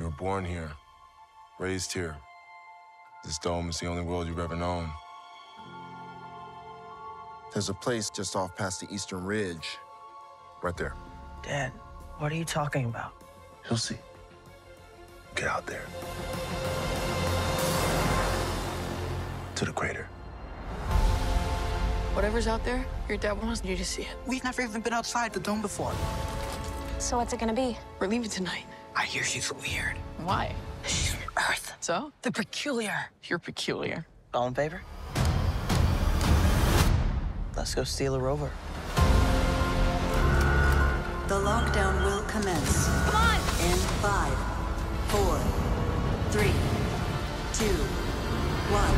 You were born here, raised here. This dome is the only world you've ever known. There's a place just off past the Eastern Ridge. Right there. Dad, what are you talking about? You'll see. Get out there. To the crater. Whatever's out there, your dad wants you to see it. We've never even been outside the dome before. So what's it gonna be? We're leaving tonight. I hear she's weird. Why? She's from Earth. So? The peculiar. You're peculiar. All in favor? Let's go steal a rover. The lockdown will commence. Come on! In five, four, three, two, one.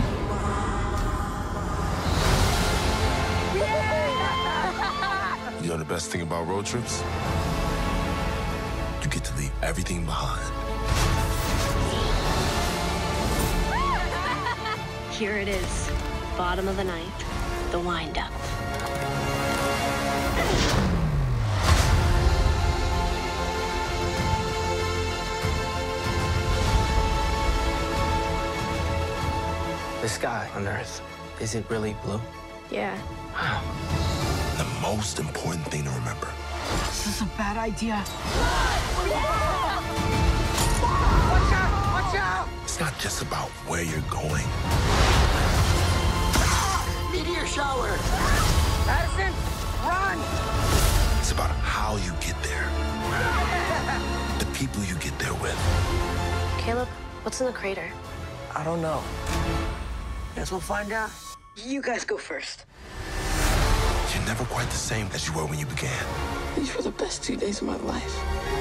You know the best thing about road trips? You get to leave everything behind. Here it is. Bottom of the ninth. The wind-up. The sky on Earth, is it really blue? Yeah. The most important thing to remember This is a bad idea. It's not just about where you're going, Meteor shower! Addison, run! it's about how you get there. The people you get there with. Caleb, what's in the crater? I don't know. Guess we'll find out. You guys go first. You're never quite the same as you were when you began. These were the best two days of my life.